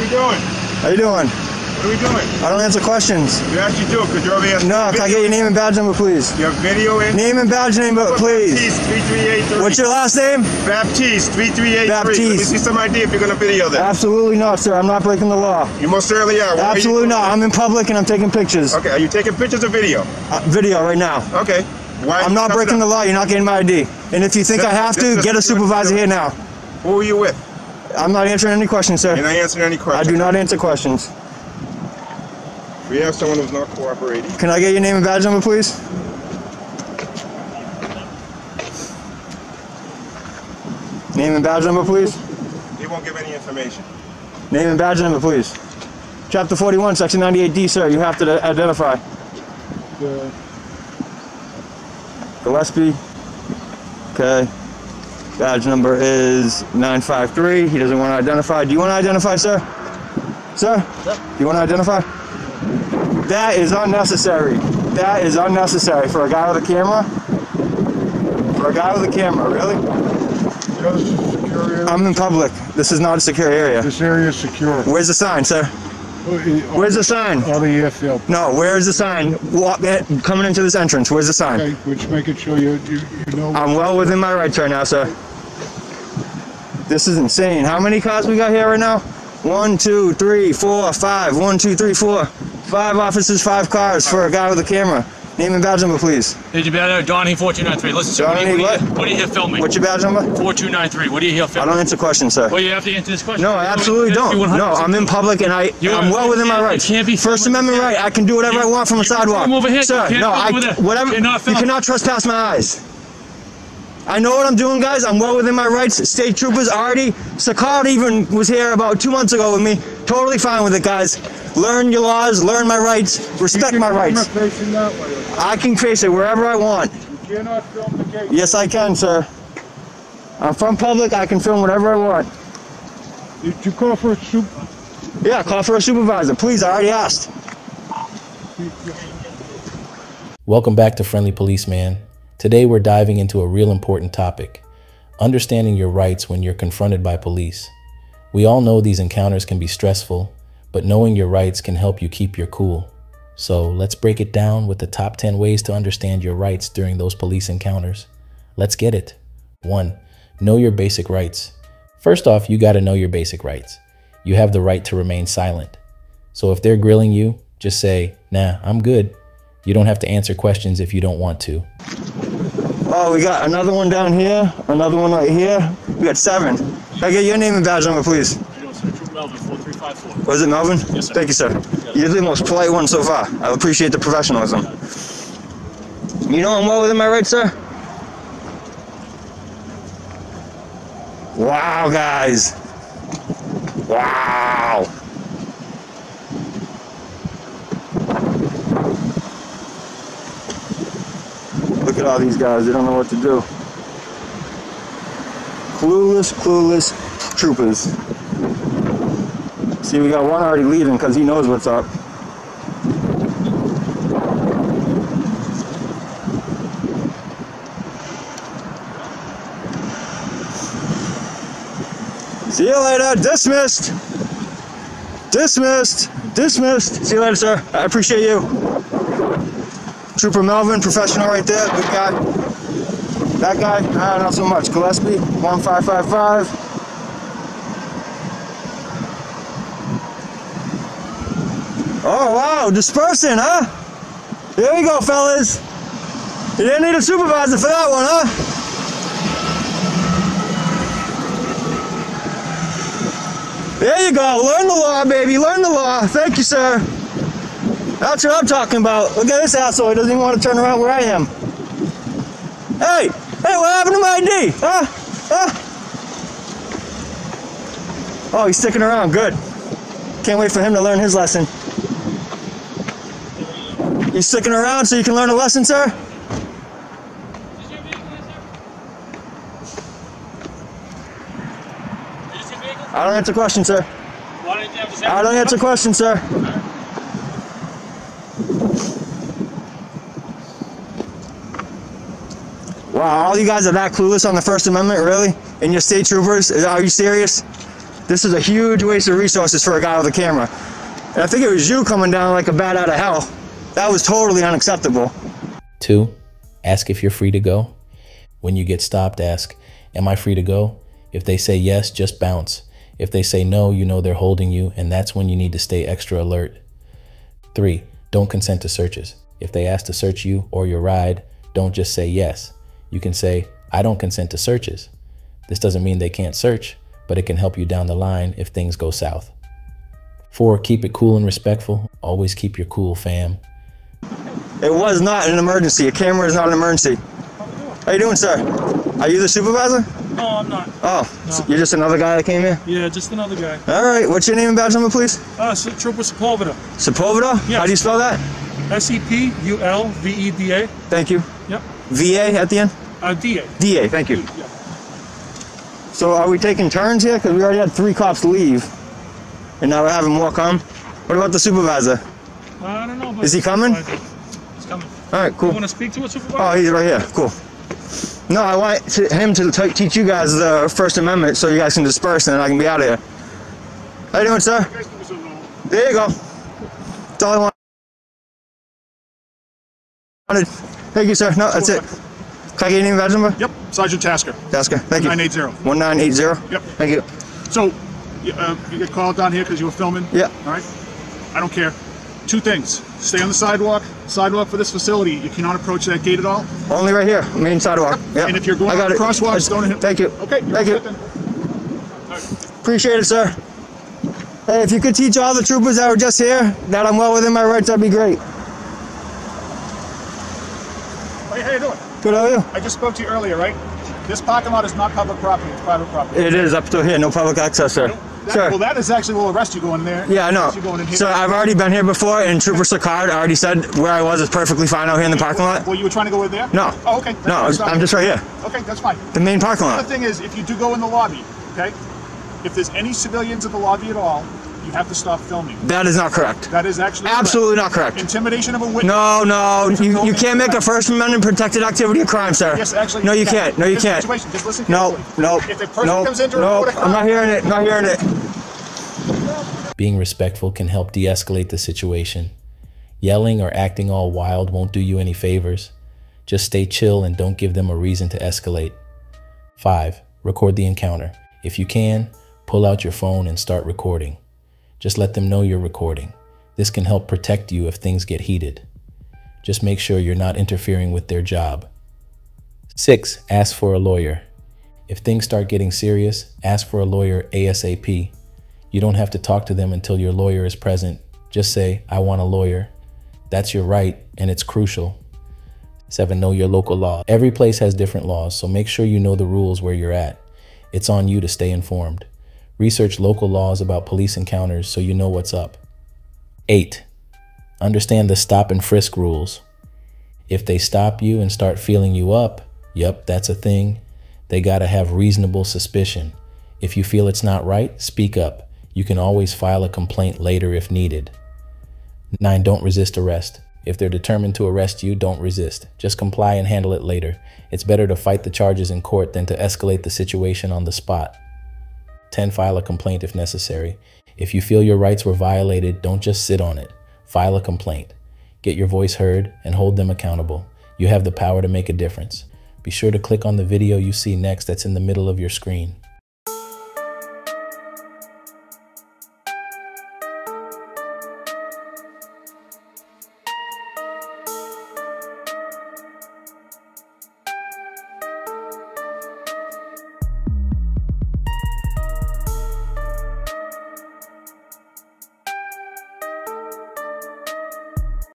we doing? How you doing? What are we doing? I don't answer questions. You actually do, because you're over here. No, can I get your name and badge number, please? You have video in? Name and badge number, please. Baptiste 3383. What's your last name? Baptiste 3383. Let me Baptiste. see some ID if you're going to video this. Absolutely not, sir. I'm not breaking the law. You most certainly are. Absolutely doing? not. I'm in public and I'm taking pictures. Okay, are you taking pictures or video? Uh, video right now. Okay. Why I'm not breaking the law. You're not getting my ID. And if you think I have to, This- get a supervisor here now. Who are you with? I'm not answering any questions, You're sir. not answering any questions. I do not answer questions. We have someone who's not cooperating. Can I get your name and badge number, please? Name and badge number, please. He won't give any information. Name and badge number, please. Chapter 41, Section 98D, sir. You have to identify. Gillespie. Okay. Badge number is 953. He doesn't want to identify. Do you want to identify, sir? Sir? Do you want to identify? That is unnecessary. That is unnecessary for a guy with a camera. For a guy with a camera, really? Yeah, this is a secure area. I'm in public. This is not a secure area. This area is secure. Where's the sign, sir? Where's the sign? On the airfield. No, where is the sign? Walk, eh, coming into this entrance. Where's the sign? Okay, which making sure you, you, you know. I'm well within my rights right now, sir. This is insane. How many cars we got here right now? One, two, three, four, five. One, two, three, four. Five officers, five cars for a guy with a camera. Name and badge number, please. Did you better Donnie 4293? Listen, sir, Donnie what, are you, what? what are you here filming? What's your badge number? 4293. What are you here filming? I don't answer questions, sir. Well, you have to answer this question. No, I absolutely don't. No, I'm in public and I, You- I'm well within my rights. can't be First Amendment right. I can do whatever I want from a sidewalk. film over here. You Sir, no, I, whatever. You cannot trespass my eyes. I know what I'm doing, guys. I'm well within my rights. State troopers already. Sicard even was here about two months ago with me. Totally fine with it, guys. Learn your laws, learn my rights, respect my rights. Camera facing that way. I can face it wherever I want. You cannot film the gate. Yes, I can, sir. I'm from public. I can film whatever I want. Did you call for a soup? Yeah, call for a supervisor, please. I already asked. Welcome back to Friendly Policeman. Today we're diving into a real important topic understanding your rights when you're confronted by police. We all know these encounters can be stressful, but knowing your rights can help you keep your cool. So let's break it down with the top 10 ways to understand your rights during those police encounters. Let's get it. 1. Know your basic rights. First off, you got to know your basic rights. You have the right to remain silent. So if they're grilling you, just say, nah, I'm good. You don't have to answer questions if you don't want to. Oh, we got another one down here, another one right here. We got seven. Can I get your name and badge number, please? Was it Melvin? Yes, sir. Thank you, sir. You're the most polite one so far. I appreciate the professionalism. You know I'm well within my rights, sir? Wow, guys. Wow. Look at all these guys. They don't know what to do. Clueless, clueless troopers. See, we got one already leaving because he knows what's up. See you later. Dismissed. Dismissed. Dismissed. See you later, sir. I appreciate you. Trooper Melvin, professional right there. Good guy. That guy, ah, not so much. Gillespie, 1555. Oh, wow, dispersing, huh? Here we go, fellas. You didn't need a supervisor for that one, huh? There you go. Learn the law, baby. Learn the law. Thank you, sir. That's what I'm talking about. Look at this asshole. He doesn't even want to turn around where I am. Hey, hey, what happened to my ID? Huh? Huh? Oh, he's sticking around. Good. Can't wait for him to learn his lesson. You sticking around so you can learn a lesson, sir? I don't answer questions, sir. I don't answer questions, sir. Wow, all you guys are that clueless on the First Amendment, really? And your state troopers? Are you serious? This is a huge waste of resources for a guy with a camera. And I think it was you coming down like a bat out of hell. That was totally unacceptable. Two, ask if you're free to go. When you get stopped, ask, Am I free to go? If they say yes, just bounce. If they say no, you know they're holding you, and that's when you need to stay extra alert. Three, don't consent to searches. If they ask to search you or your ride, don't just say yes. You can say, I don't consent to searches. This doesn't mean they can't search, but it can help you down the line if things go south. Four, keep it cool and respectful. Always keep your cool, fam. It was not an emergency. A camera is not an emergency. How you doing, sir? Are you the supervisor? No, I'm not. Oh, so you're just another guy that came here? Yeah, just another guy. All right, what's your name and badge number, please? Uh, so Trooper Sepulveda. Sepulveda? Yes. How do you spell that? S E P U L V E D A. Thank you. Yep. VA at the end? Uh, D A. DA, thank you. Yeah. So are we taking turns here? Because we already had three cops leave. And now we're having more come. What about the supervisor? I don't know. Is he coming? He's coming. All right, cool. You want to speak to a supervisor? Oh, he's right here. Cool. No, I want to, him to teach you guys the First Amendment so you guys can disperse and I can be out of here. How you doing, sir? There you go. That's all I wanted. Thank you, sir. No, that's it. Can I get your name badge number? Yep, Sergeant Tasker, Tasker. Thank you. 980. 1980. Yep. Thank you. So, you, uh, you get called down here because you were filming? Yeah. All right. I don't care. Two things. Stay on the sidewalk. Sidewalk for this facility. You cannot approach that gate at all. Only right here, main sidewalk. Yeah. And if you're going I got on crosswalks, don't hit- Thank you. Okay. you're Thank you. then. Appreciate it, sir. Hey, if you could teach all the troopers that were just here that I'm well within my rights, that'd be great. Hey, how you doing? Good, how are you? I just spoke to you earlier, right? This parking lot is not public property. It's private property. It is up to here, no public access, sir. That- Sir. Well, that is actually will arrest you going there. Yeah, I know. Arrest You going in here. So I've already been here before, and Trooper Sicard already said where I was is perfectly fine out here in the parking lot. Well, you were trying to go in there? No. Oh, okay. That's No, I'm just right here, Okay, that's fine. the main parking lot. The thing is, if you do go in the lobby, okay, if there's any civilians in the lobby at all, you have to stop filming. That is not correct. That is actually Absolutely correct. not correct. Intimidation of a witness. No, no, you, you can't make a First Amendment protected activity a crime, sir. Yes, actually. No, you can't. No, you can't. Situation. Just No, no, If a person no, comes in to no. I'm not hearing it. Not hearing it. Being respectful can help de escalate the situation. Yelling or acting all wild won't do you any favors. Just stay chill and don't give them a reason to escalate. 5. Record the encounter. If you can, pull out your phone and start recording. Just let them know you're recording. This can help protect you if things get heated. Just make sure you're not interfering with their job. 6. Ask for a lawyer. If things start getting serious, ask for a lawyer ASAP. You don't have to talk to them until your lawyer is present. Just say, I want a lawyer. That's your right, and it's crucial. 7. Know your local law. Every place has different laws, so make sure you know the rules where you're at. It's on you to stay informed. Research local laws about police encounters so you know what's up. 8. Understand the stop and frisk rules. If they stop you and start feeling you up, yep, that's a thing. They gotta have reasonable suspicion. If you feel it's not right, speak up. You can always file a complaint later if needed. 9. Don't resist arrest. If they're determined to arrest you, don't resist. Just comply and handle it later. It's better to fight the charges in court than to escalate the situation on the spot. 10. File a complaint if necessary. If you feel your rights were violated, don't just sit on it. File a complaint. Get your voice heard and hold them accountable. You have the power to make a difference. Be sure to click on the video you see next that's in the middle of your screen.